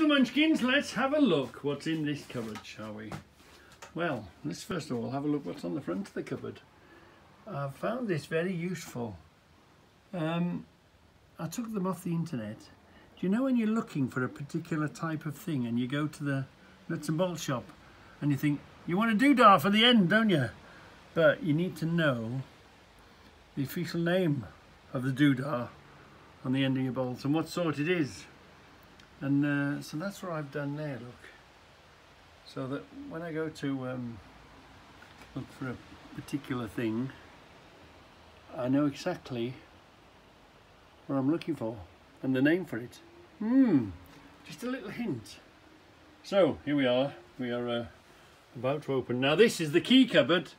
little munchkins, let's have a look what's in this cupboard, shall we? Well, let's first of all have a look what's on the front of the cupboard. I've found this very useful. Um, I took them off the internet. Do you know when you're looking for a particular type of thing and you go to the nuts and bolts shop and you think, you want a doodah for the end, don't you? But you need to know the official name of the doodah on the end of your bolts and what sort it is. And uh, so that's what I've done there, look. So that when I go to um, look for a particular thing, I know exactly what I'm looking for and the name for it. Hmm, just a little hint. So here we are, we are uh, about to open. Now this is the key cupboard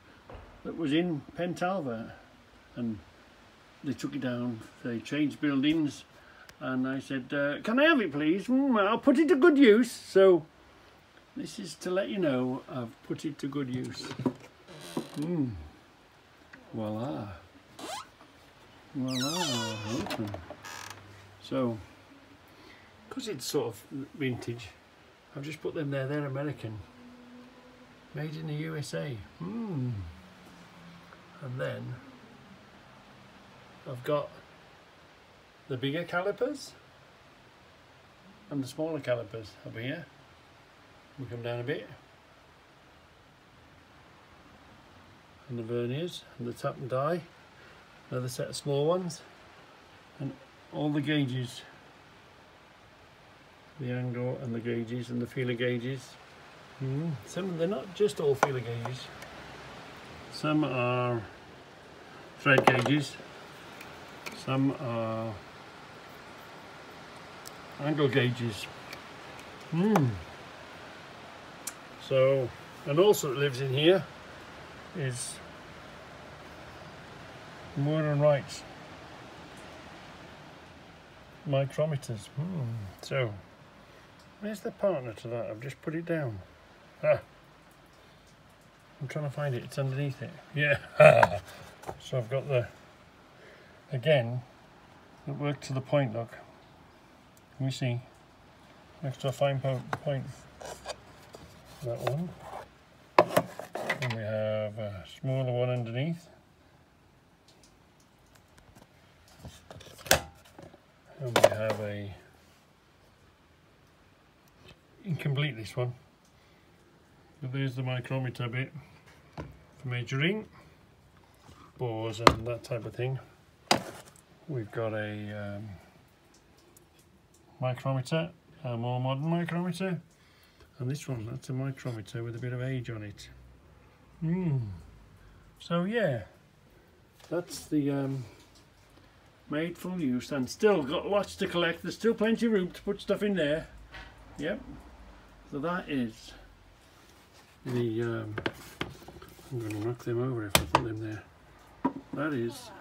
that was in Pentalva and they took it down, they changed buildings and I said, uh, can I have it please? Mm, I'll put it to good use. So this is to let you know I've put it to good use. Mm. Voila. Voila, open. So, because it's sort of vintage, I've just put them there, they're American. Made in the USA. Mm. And then I've got the bigger calipers and the smaller calipers over here. We come down a bit. And the verniers and the tap and die. Another set of small ones. And all the gauges. The angle and the gauges and the feeler gauges. Mm. Some they're not just all feeler gauges. Some are thread gauges. Some are angle gauges. Hmm. So, and also lives in here is Moore and Wright's micrometers. Hmm. So, where's the partner to that? I've just put it down. Ah. I'm trying to find it. It's underneath it. Yeah. so I've got the, again, it worked to the point, look. Let me see. Next to a fine point. That one. And we have a smaller one underneath. And we have a incomplete this one. But there's the micrometer bit for measuring bores and that type of thing. We've got a um, micrometer, a more modern micrometer. And this one, that's a micrometer with a bit of age on it. Hmm. So yeah, that's the um, made full use and still got lots to collect. There's still plenty of room to put stuff in there. Yep. So that is the, um, I'm going to knock them over if I put them there. That is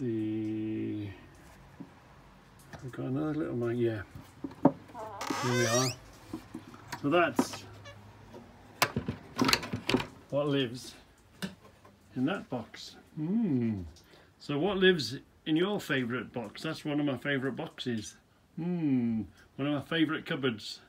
the got another little mic, yeah. Here we are. So that's what lives in that box. Hmm. So what lives in your favourite box? That's one of my favourite boxes. Hmm. One of my favourite cupboards.